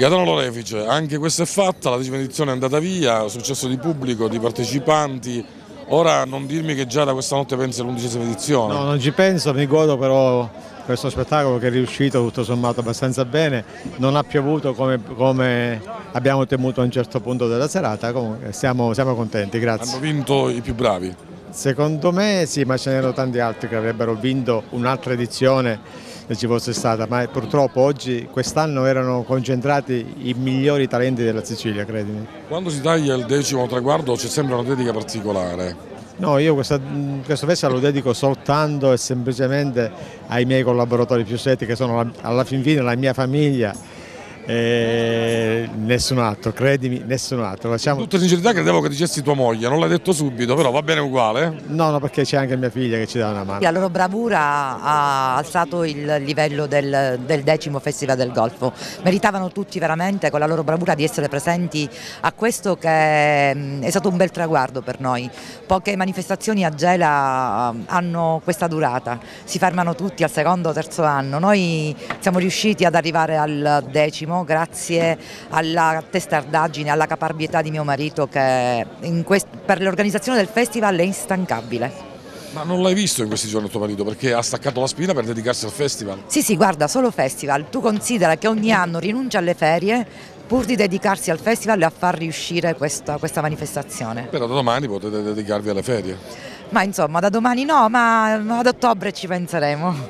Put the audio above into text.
Gaetano Lorefice, anche questa è fatta, la decima edizione è andata via, successo di pubblico, di partecipanti, ora non dirmi che già da questa notte pensi all'undicesima edizione. No, non ci penso, mi godo però questo spettacolo che è riuscito tutto sommato abbastanza bene, non ha piovuto come, come abbiamo temuto a un certo punto della serata, comunque siamo, siamo contenti, grazie. Hanno vinto i più bravi. Secondo me sì, ma ce n'erano tanti altri che avrebbero vinto un'altra edizione ci fosse stata, ma purtroppo oggi, quest'anno erano concentrati i migliori talenti della Sicilia, credimi. Quando si taglia il decimo traguardo c'è sempre una dedica particolare. No, io questa, questo festival lo dedico soltanto e semplicemente ai miei collaboratori più stretti che sono alla fin fine la mia famiglia eh, nessun altro, credimi, nessun altro. Facciamo... Tutta sincerità credevo che dicessi tua moglie, non l'hai detto subito, però va bene uguale? No, no, perché c'è anche mia figlia che ci dà una mano. La loro bravura ha alzato il livello del, del decimo Festival del Golfo. Meritavano tutti veramente con la loro bravura di essere presenti a questo che mm, è stato un bel traguardo per noi. Poche manifestazioni a Gela mm, hanno questa durata, si fermano tutti al secondo o terzo anno. Noi siamo riusciti ad arrivare al decimo benissimo grazie alla testardaggine, alla caparbietà di mio marito che per l'organizzazione del festival è instancabile. Ma non l'hai visto in questi giorni tuo marito perché ha staccato la spina per dedicarsi al festival? Sì, sì, guarda, solo festival. Tu considera che ogni anno rinuncia alle ferie pur di dedicarsi al festival e a far riuscire questa, questa manifestazione. Però da domani potete dedicarvi alle ferie? Ma insomma, da domani no, ma ad ottobre ci penseremo.